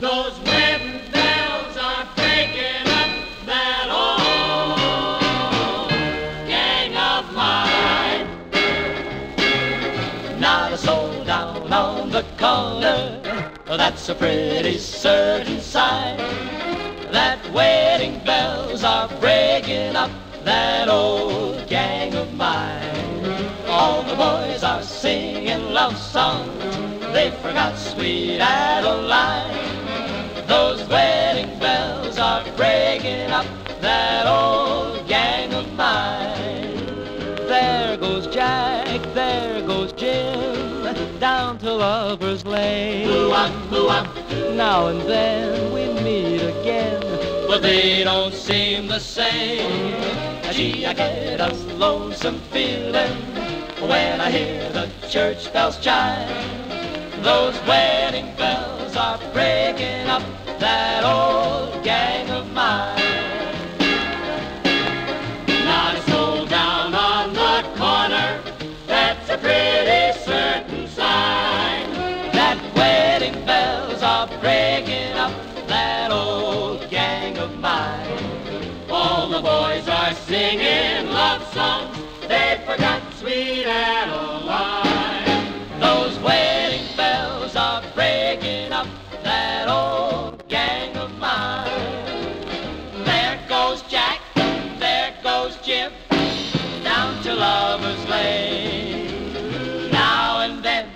Those wedding bells are breaking up that old gang of mine. Not a soul down on the corner, that's a pretty certain sign. That wedding bells are breaking up that old gang of mine. All the boys are singing love songs, they forgot sweet Adeline. That old gang of mine. There goes Jack, there goes Jim, down to Lover's Lane. Now and then we meet again, but they don't seem the same. Gee, I get a lonesome feeling when I hear the church bells chime. Those wedding bells are breaking up that old gang are breaking up that old gang of mine. All the boys are singing love songs, they forgot sweet Adeline. Those wedding bells are breaking up that old gang of mine. There goes Jack, there goes Jim, down to Lover's Lane. Now and then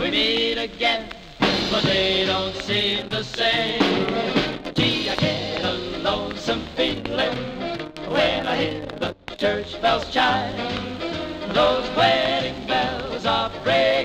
we meet again, but they don't seem the same. Gee, I get a lonesome feeling when I hear the church bells chime. Those wedding bells are ringing.